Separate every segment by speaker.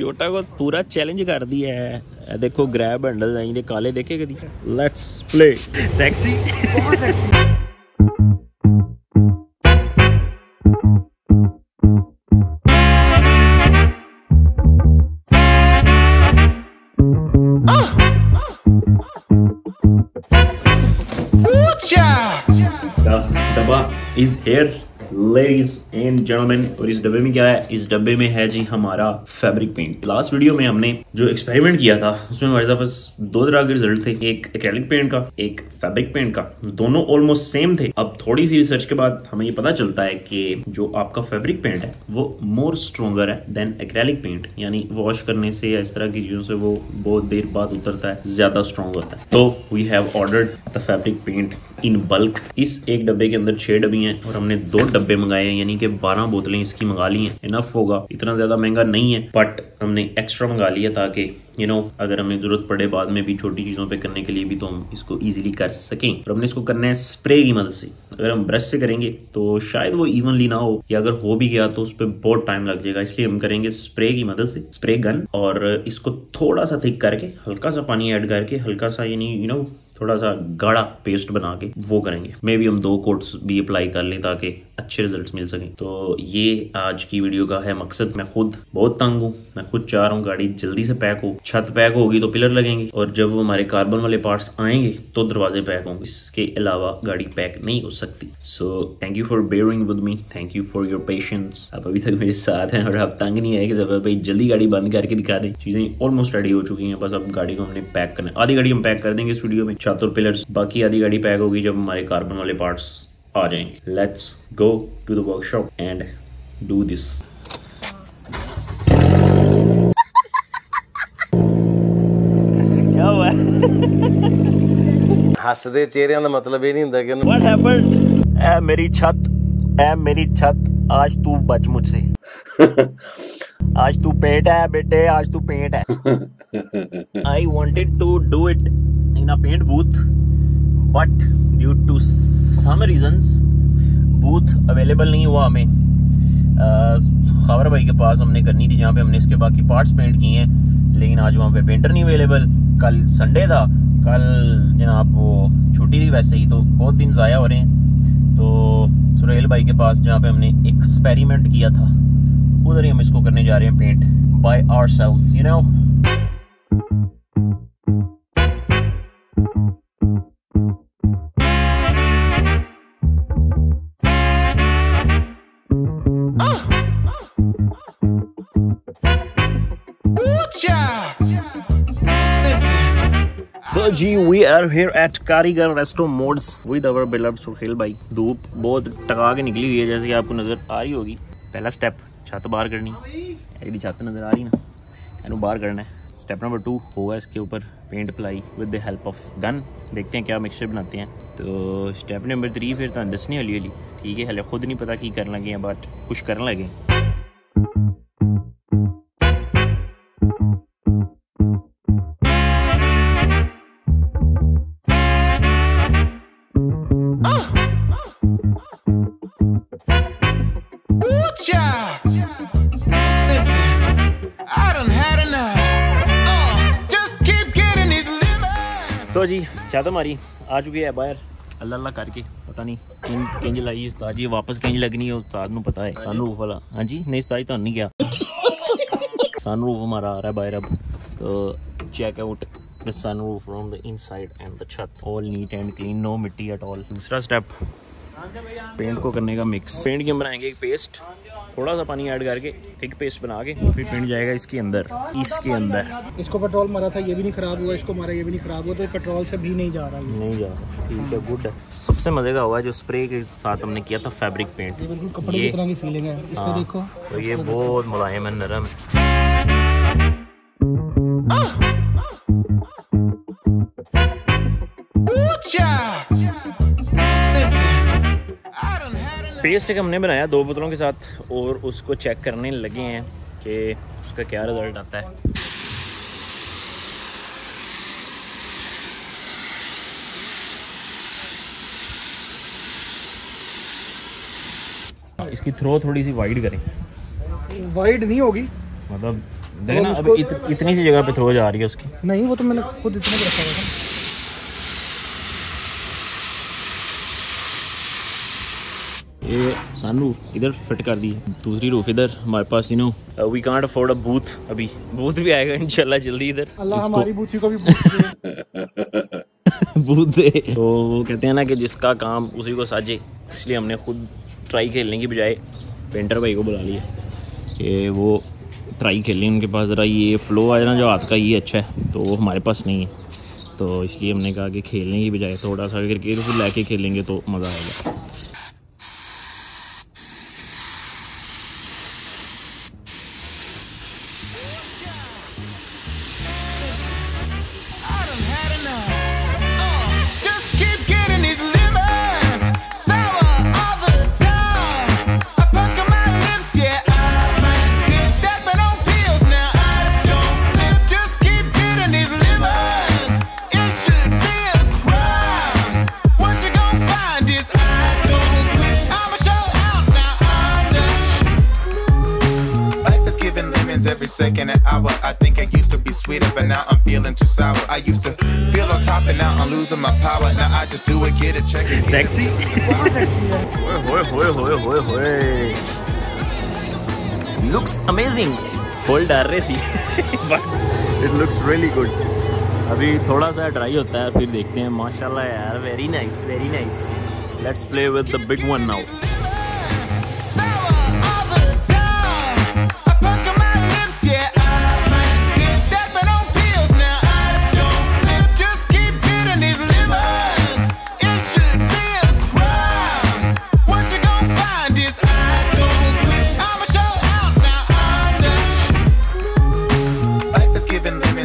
Speaker 1: ਚੋਟਾ ਕੋ ਪੂਰਾ ਚੈਲੰਜ ਕਰ ਦਿਆ ਹੈ ਇਹ ਦੇਖੋ ਗ੍ਰੈਬ ਹੈਂਡਲ ਆਈ ਨੇ ਕਾਲੇ ਦੇਖੇ ਕਦੀ let's play sexy The ladies and gentleman और इस डब्बे में क्या है? इस डब्बे में है जी हमारा फैब्रिक पेंट लास्ट वीडियो में हमने जो एक्सपेरिमेंट किया था, उसमें हमारे पास दो तरह के रिज़ल्ट थे, एक एक्रेलिक पेंट का, एक फैब्रिक पेंट का. दोनों ऑलमोस्ट सेम थे. अब थोड़ी सी रिसर्च के बाद हमें ये पता चलता है कि जो आपका फैब्रिक पेंट है, वो मोर स्ट्रोंगर है देन एक्रेलिक पेंट यानी वॉश करने से या इस तरह की चीज़ों से वो बहुत देर बाद उतरता है, ज़्यादा स्ट्रॉन्ग होता है. तो we have ordered the fabric paint in bulk इस एक डब्बे के अंदर छह डब्बी हैं और हमने दो डब्बे मंगाए हैं, यानी कि बारह बोतलें इसकी मंगा ली हैं। इनफ होगा। इतना ज़्यादा महँगा नहीं है बट हमने एक्स्ट्रा मंगा लिया ताकि यू नो अगर हमें ज़रूरत पड़े बाद में भी छोटी चीज़ों पे करने के लिए भी तो हम इसको इजीली कर सकें। और हमने इसको करना है स्प्रे की मदद से। अगर हम ब्रश से करेंगे तो शायद वो इवनली ना हो, या अगर हो भी गया तो उस पर बहुत टाइम लग जाएगा। इसलिए हम करेंगे स्प्रे की मदद से स्प्रे गन और इसको थोड़ा सा थिक करके हल्का सा पानी ऐड करके हल्का सा यानी यू नो थोड़ा सा गाढ़ा पेस्ट बना के वो करेंगे। मे भी हम दो कोट्स भी अप्लाई कर लें ताकि अच्छे रिजल्ट्स मिल सकें। तो ये आज की वीडियो का है मकसद। मैं खुद बहुत तंग हूँ। मैं खुद चाह रहा हूँ गाड़ी जल्दी से पैक हो। छत पैक होगी तो पिलर लगेंगे। और जब हमारे कार्बन वाले पार्ट्स आएँगे तो दरवाजे पैक होंगे। इसके अलावा गाड़ी पैक नहीं हो सकती। So thank you for bearing with me thank you for your patience आप अभी तक मेरे साथ हैं और आप तंग नहीं आए कि जब भाई जल्दी गाड़ी बंद करके दिखा दें। चीज़ें ऑलमोस्ट रेडी हो चुकी हैं। बस अब गाड़ी को हमने पैक करना आधी गाड़ी हम पैक कर देंगे इस वीडियो में। छत और पिलर्स बाकी आधी गाड़ी पैक होगी जब हमारे कार्बन वाले पार्ट्स आ जाएंगे let's go to the workshop and do this क्या हुआ
Speaker 2: ਹੱਸਦੇ ਚਿਹਰਿਆਂ ਦਾ ਮਤਲਬ ਇਹ ਨਹੀਂ ਹੁੰਦਾ ਕਿ ਉਹਨੂੰ
Speaker 1: व्हाट हैपेंड ए मेरी छत ए मेरी छत आज तू बच मुझसे आज तू पेंट है बेटे आज तू पेंट है आई wanted to do it in a paint booth but due to some reasons, booth available नहीं हुआ हमें। खबर भाई के पास हमने करनी थी, जहाँ पे हमने इसके बाकी पार्ट्स पेंट किए हैं। लेकिन आज वहाँ पे पेंटर नहीं अवेलेबल कल संडे था। कल जनाब वो छुट्टी थी वैसे ही तो बहुत दिन ज़ाया हो रहे हैं। तो सुरेल भाई के पास जहाँ पे हमने एक्सपेरिमेंट किया था, उधर ही हम इसको करने जा रहे हैं paint by ourselves you know तो जी we are here at Karigar resto mods with our beloved Suhail भाई धूप बहुत टका के निकली हुई है, जैसे कि आपको नज़र आ रही होगी। पहला स्टेप छत बाहर करनी। एडी छत नज़र आ रही ना। एनू बाहर करना है। स्टेप नंबर टू होगा इसके ऊपर paint apply with the help of gun देखते हैं क्या मिक्सचर बनाते हैं। तो स्टेप नंबर थ्री फिर तो दसनी हली हली ठीक है, हले खुद नहीं पता की करन लगे हैं बट कुछ करन लगे। खत्म आ रही आ चुकी है बाहर। अल्लाह अल्लाह करके पता नहीं किंज लाई उस्ताद जी वापस किंज लगनी है उस्ताद नु पता है। सानू रूफ वाला हाँ जी नहीं उस्ताद तो नहीं गया। सानू रूफ हमारा आ रहा है बाहर अब। तो check out the sunroof from the inside and the chhat. All neat and clean no mitti at all. दूसरा step हाँ पेंट हाँ को करने का मिक्स पेंट क्यों बनाएँगे? एक पेस्ट थोड़ा सा पानी ऐड करके थिक पेस्ट बना के फिर पेंट जाएगा इसके अंदर इसके अंदर।
Speaker 3: इसको पेट्रोल मारा था ये भी नहीं खराब हुआ इसको मारा ये भी नहीं खराब हुआ तो पेट्रोल से भी नहीं जा रहा ये।
Speaker 1: नहीं जा रहा। ठीक है गुड है। सबसे मज़े का हुआ जो स्प्रे के साथ हमने किया था फैब्रिक पेंट
Speaker 3: ये बिल्कुल कपड़े की तरह की फीलिंग है। इसको
Speaker 1: हाँ,
Speaker 3: देखो।
Speaker 1: तो ये बहुत मुलायम है नरम है। पेस्ट एक हमने बनाया दो बोतलों के साथ और उसको चेक करने लगे हैं कि उसका क्या रिज़ल्ट आता है। इसकी थ्रो थोड़ी सी वाइड करें।
Speaker 3: वाइड नहीं होगी।
Speaker 1: मतलब देख ना
Speaker 3: तो
Speaker 1: अभी इत, इतनी सी जगह पे थ्रो जा रही है उसकी।
Speaker 3: नहीं वो तो मैंने खुद इतने रखा हुआ था
Speaker 1: ये सन रूफ इधर फिट कर दी। दूसरी रूफ इधर हमारे पास you know we can't afford a booth अभी। बूथ भी आएगा इंशाल्लाह जल्दी इधर।
Speaker 3: अल्लाह हमारी बूथी को भी बूथ दे।
Speaker 1: तो वो कहते हैं ना कि जिसका काम उसी को साजे। इसलिए हमने खुद ट्राई खेलने की बजाय पेंटर भाई को बुला लिया कि वो ट्राई खेलें उनके पास ज़रा ये फ्लो आया ना जो हाथ का ये अच्छा है तो वो हमारे पास नहीं है। तो इसलिए हमने कहा कि खेलने की बजाय थोड़ा सा क्रिकेट लेके खेलेंगे तो मज़ा आएगा।
Speaker 4: second and hour. I think I used to be sweeter, but now I'm feeling too sour. I used to feel on top, and now I'm losing my power. Now I just do it, get a check and get
Speaker 1: sexy होए होए होए होए होए looks amazing full डर रहे थी but it looks really good अभी थोड़ा सा ड्राई होता है फिर देखते हैं माशाल्लाह यार very nice very nice let's
Speaker 4: play with the big one now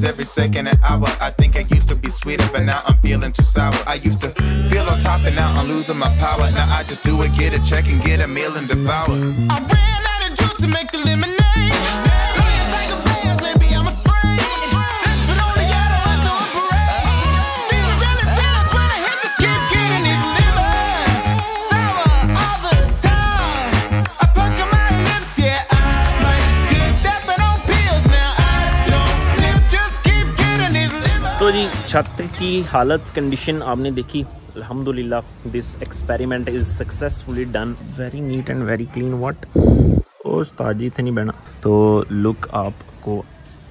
Speaker 4: lemons every second and hour. I think I used to be sweeter, but now I'm feeling too sour. I used to feel on top, and now I'm losing my power. Now I just do it, get a check and get a meal and devour. I ran out of juice to make the lemonade.
Speaker 1: जी छत की हालत condition आपने देखी। अल्हम्दुलिल्लाह this experiment is successfully done very neat and very clean what ओ उस्ताद जी नहीं बहना तो लुक आपको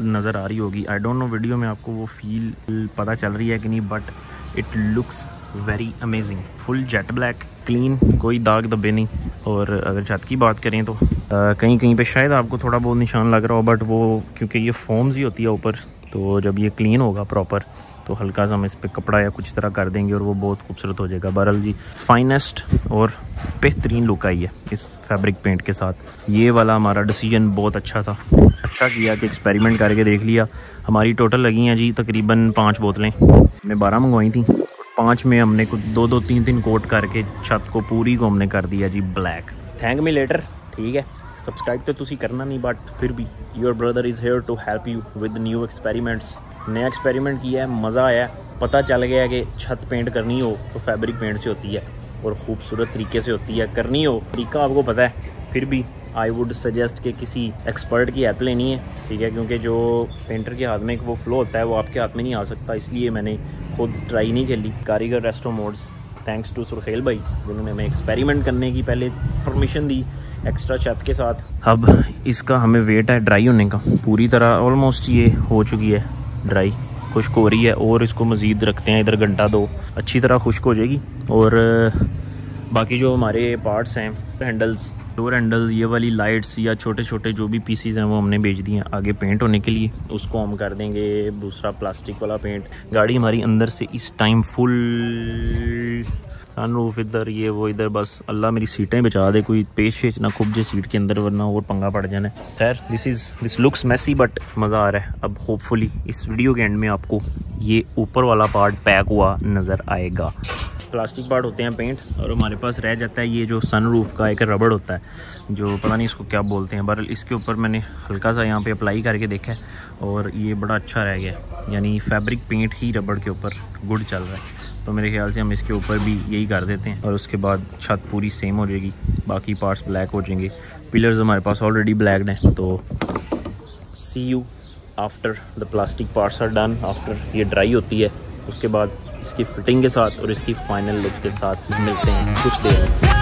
Speaker 1: नज़र आ रही होगी। आई डोंट नो वीडियो में आपको वो फील पता चल रही है कि नहीं but it looks very amazing full jet black clean कोई दाग धब्बे नहीं। और अगर छत की बात करें तो अ, कहीं कहीं पे शायद आपको थोड़ा बहुत निशान लग रहा हो बट वो क्योंकि ये फॉर्म्स ही होती है ऊपर। तो जब ये क्लीन होगा प्रॉपर तो हल्का सा हम इस पर कपड़ा या कुछ तरह कर देंगे और वो बहुत खूबसूरत हो जाएगा। बहरहाल जी फाइनेस्ट और बेहतरीन लुक आई है इस फैब्रिक पेंट के साथ। ये वाला हमारा डिसीज़न बहुत अच्छा था। अच्छा किया कि एक्सपेरिमेंट करके देख लिया। हमारी टोटल लगी हैं जी तकरीबन पाँच बोतलें। मैं बारह मंगवाई थी। पाँच में हमने कुछ दो दो, तीन तीन कोट करके छत को पूरी को हमने कर दिया जी ब्लैक थैंक मी लेटर ठीक है। सब्सक्राइब तो करना नहीं बट फिर भी your brother is here to help you with new experiments नया एक्सपेरिमेंट किया है, मज़ा आया पता चल गया कि छत पेंट करनी हो तो फैब्रिक पेंट से होती है और ख़ूबसूरत तरीके से होती है। करनी हो, तरीका आपको पता है। फिर भी आई वुड सजेस्ट कि किसी एक्सपर्ट की हेल्प लेनी है, ठीक है? क्योंकि जो पेंटर के हाथ में एक वो फ्लो होता है, वो आपके हाथ में नहीं आ सकता, इसलिए मैंने खुद ट्राई नहीं खेली। Karigar resto mods thanks to Surkhel भाई जिन्होंने हमें एक्सपेरिमेंट करने की पहले परमिशन दी एक्स्ट्रा छत के साथ। अब इसका हमें वेट है ड्राई होने का। पूरी तरह ऑलमोस्ट ये हो चुकी है ड्राई खुश्क हो रही है और इसको मज़ीद रखते हैं इधर घंटा दो। अच्छी तरह खुश्क हो जाएगी और, बाकी जो हमारे पार्ट्स हैं हैंडल्स डोर हैंडल्स ये वाली लाइट्स या छोटे छोटे जो भी पीसीज हैं वो हमने भेज दिए हैं आगे पेंट होने के लिए। उसको हम कर देंगे दूसरा प्लास्टिक वाला पेंट गाड़ी हमारी अंदर से इस टाइम फुल सनरूफ इधर, ये वो इधर, बस अल्लाह मेरी सीटें बचा दे, कोई पेश शेच ना खूब जे सीट के अंदर, वरना और पंगा पड़ जाना खैर this is this looks messy but मज़ा आ रहा है। अब होपफुली इस वीडियो के एंड में आपको ये ऊपर वाला पार्ट पैक हुआ नज़र आएगा। प्लास्टिक पार्ट होते हैं पेंट और हमारे पास रह जाता है ये जो सन रूफ का एक रबड़ होता है, जो पता नहीं इसको क्या बोलते हैं बहरहाल इसके ऊपर मैंने हल्का सा यहाँ पे अप्लाई करके देखा है, और ये बड़ा अच्छा रह गया यानी फैब्रिक पेंट ही रबड़ के ऊपर गुड चल रहा है। तो मेरे ख्याल से हम इसके ऊपर भी यही कर देते हैं, और उसके बाद छत पूरी सेम हो जाएगी, बाकी पार्ट्स ब्लैक हो जाएँगे। पिलर्स हमारे पास ऑलरेडी ब्लैक हैं तो see you after the plastic parts are done after ये ड्राई होती है। उसके बाद इसकी फिटिंग के साथ और इसकी फाइनल लुक के साथ मिलते हैं कुछ देर।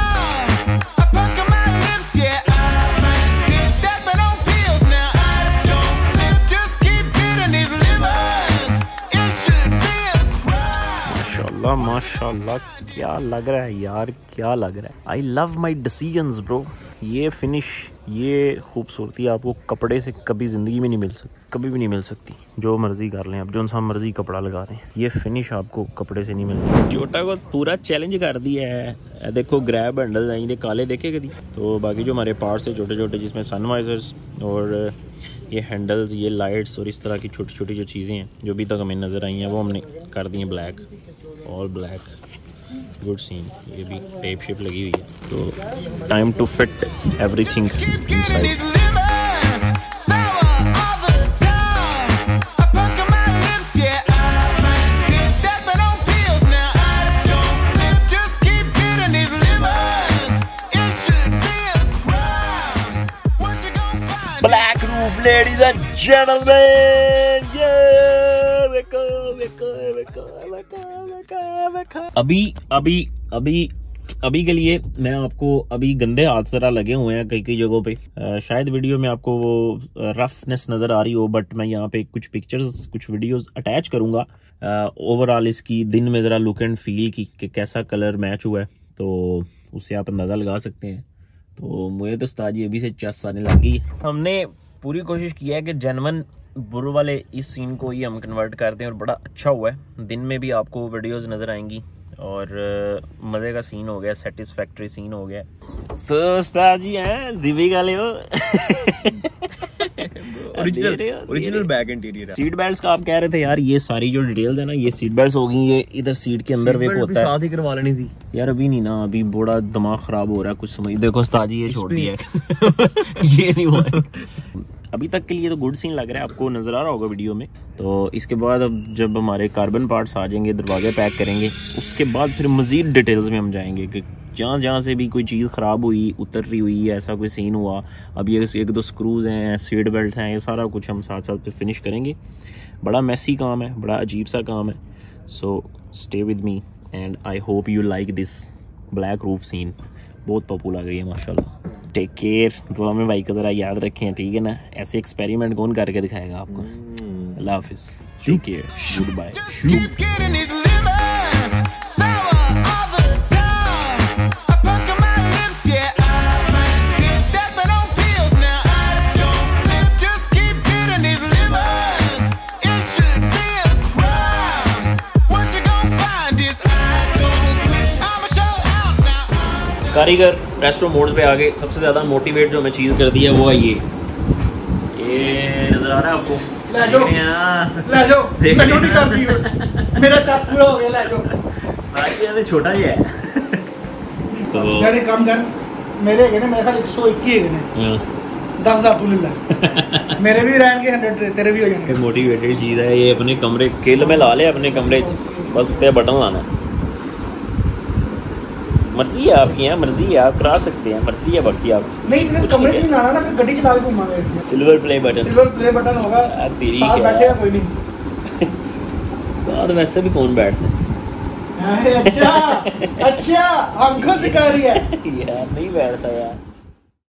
Speaker 1: माशाल्लाह। क्या लग रहा है यार, क्या लग रहा है? I love my decisions bro ये फिनिश ये खूबसूरती आपको कपड़े से कभी ज़िंदगी में नहीं मिल सकती कभी भी नहीं मिल सकती। जो मर्ज़ी कर लें आप, जो सा मर्ज़ी कपड़ा लगा रहे हैं, ये फिनिश आपको कपड़े से नहीं मिलती जोटा को पूरा चैलेंज कर दिया है। देखो ग्रैब हैंडल ये काले देखे कभी? तो बाकी जो हमारे पार्ट्स है छोटे छोटे जिसमें सनवाइजर्स और ये हैंडल्स ये लाइट्स और इस तरह की छोटी छोटी जो चीज़ें हैं, जो अभी तक हमें नज़र आई हैं, वो हमने कर दी हैं black all black good scene ये भी टेप शेप लगी हुई है तो time to fit everything
Speaker 4: Keep getting these lemons. Sour all the time. I pucker my lips, yeah, I might get stepping on pills now. I don't slip, just keep getting these lemons. It should be a crime. What you gonna find?
Speaker 1: Black Roof, ladies and gentlemen! अभी अभी अभी अभी के लिए मैं आपको अभी गंदे हाथ जरा लगे हुए हैं कई कई जगहों पे। अ, शायद वीडियो में आपको वो रफनेस नज़र आ रही हो बट मैं यहाँ पे कुछ पिक्चर्स कुछ वीडियोस अटैच करूँगा। ओवरऑल इसकी दिन में जरा लुक एंड फील की कि कैसा कलर मैच हुआ है तो उससे आप अंदाज़ा लगा सकते हैं। तो मुझे तो उस्ताद अभी से चस आने लगी हमने पूरी कोशिश की है कि जनवन बुर वाले इस सीन को ही हम कन्वर्ट कर दें और बड़ा अच्छा हुआ है। दिन में भी आपको वीडियोस नज़र आएँगी और मज़े का सीन हो गया सेटिस्फैक्ट्री सीन हो गया। तो उस्ताद जी हैं हो।
Speaker 5: ओरिजिनल इंटीरियर
Speaker 1: सीट का आप कह रहे थे यार ये सारी जो डिटेल्स है ना ये सीट होगी ये इधर सीट के अंदर होता है।
Speaker 5: साथ ही करवा लेनी थी।
Speaker 1: यार अभी नहीं ना अभी बड़ा दिमाग खराब हो रहा है कुछ समझ देखो उस्ताद जी ये छोड़ दिया ये नहीं हुआ है। अभी तक के लिए तो गुड सीन लग रहा है, आपको नज़र आ रहा होगा वीडियो में। तो इसके बाद अब जब हमारे कार्बन पार्ट्स आ जाएँगे, दरवाजे पैक करेंगे, उसके बाद फिर मजीद डिटेल्स में हम जाएँगे कि जहाँ जहाँ से भी कोई चीज़ ख़राब हुई, उतर रही हुई, ऐसा कोई सीन हुआ, अब ये एक दो स्क्रूज हैं सीट बेल्ट हैं, ये सारा कुछ हम साथ साथ फिनिश करेंगे। बड़ा मैसी काम है, बड़ा अजीब सा काम है। So stay with me and I hope you like this black roof scene बहुत पॉपुलर गई है माशाल्लाह। टेक केयर दुआ में भाई का ज़रा याद रखें ठीक है ना? ऐसे एक्सपेरिमेंट कौन करके दिखाएगा आपको? अल्लाह हाफिज।
Speaker 4: Take care good bye
Speaker 1: Karigar resto mod पे आ गए सबसे ज़्यादा मोटिवेट जो हमें चीज़ कर दी है वो है ये। ये नज़र आ रहा है आपको?
Speaker 3: ले जाओ। ले जो
Speaker 1: मैंने
Speaker 3: नहीं कर दी मेरा चास पूरा हो गया ले जाओ।
Speaker 1: सारी तो छोटा ही है। तो
Speaker 3: यानी कम कर। मेरे है ना मेरे ख्याल 121 है ना
Speaker 1: हाँ।
Speaker 3: दस हज़ार तू ले ला। मेरे भी रहेंगे हंड्रेड तेरे भी
Speaker 1: हो
Speaker 3: जाएँगे
Speaker 1: मोटिवेटेड चीज़ है ये अपने कमरे किल में ला ले अपने कमरे बस उत्ते बटन लाना मर्ज़ी है आपकी है मर्ज़ी है आप करा सकते हैं मर्ज़ी है बाकी आप। नहीं
Speaker 3: कमरे से ना ना फिर गड्डी चला के घूमेंगे
Speaker 1: silver play button
Speaker 3: silver play button होगा। साथ बैठेगा कोई नहीं।
Speaker 1: साथ वैसे भी कौन बैठता
Speaker 3: है? अच्छा अच्छा हमको सिखा रही
Speaker 1: है। यार नहीं बैठता यार।